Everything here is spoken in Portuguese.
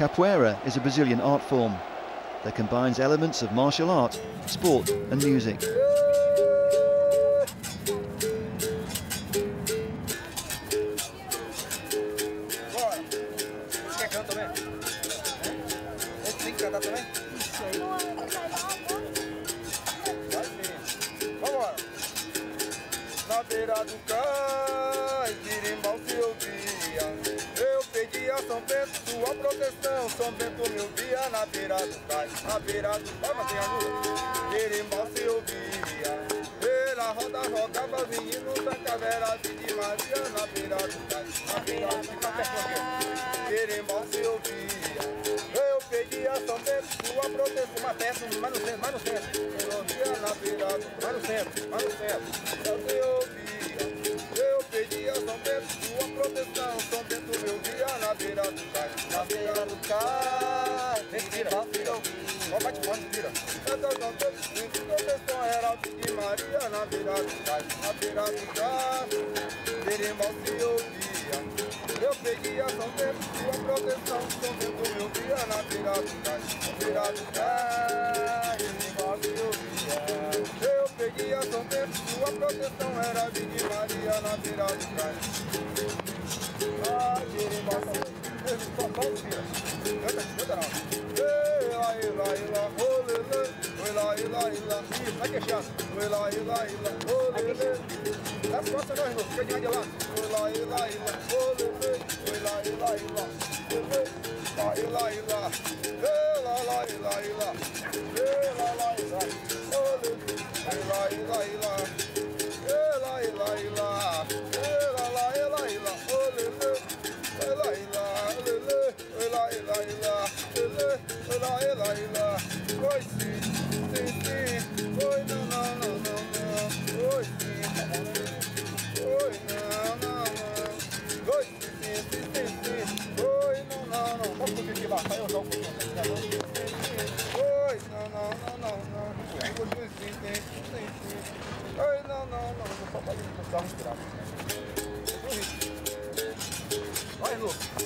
Capoeira is a Brazilian art form that combines elements of martial art, sport and music. Do cais, sua proteção. São Bento me ouvia na beira do cais. Na beira do cais, mas tem ajuda. Birimbau se ouvia. Pela roda rodava menino da caveira de Maria na beira do cais. Na beira do cais, birimbau se ouvia. Eu pedi a São Bento sua proteção. Uma peça, mais no centro, mais no centro. Ouvia na beira do mais no centro, mais no centro. Te ouvia. Eu pedi a São Bento sua proteção. São Bento bate fone, respira. Essa São Bento, minha proteção era de Maria na beira do cais. Na beira do cais. Berimbau se ouvia. Eu peguei a São Bento, sua proteção, São Bento me ouvia na beira do cais, na beira do cais, Berimbau se ouvia. Eu peguei a São Bento, sua proteção era de Maria na beira do cais. Ai, Berimbau se ouvia. Só só vira. Canta, canta não. ilaha illallah. Ilaha illallah. Lá. Ilaha illallah. Ilaha illallah. La ilaha illallah. La ilaha illallah. La ilaha illallah. La ilaha illallah. La ilaha illallah. La ilaha illallah. La ilaha illallah. La ilaha illallah. Lá? Sai eu jogo. Oi, não, não, não, não, não. Oi, sim, sim, sim, sim. Oi, não, não, não. Vou só fazer um carro inspirado. Olha, Lu.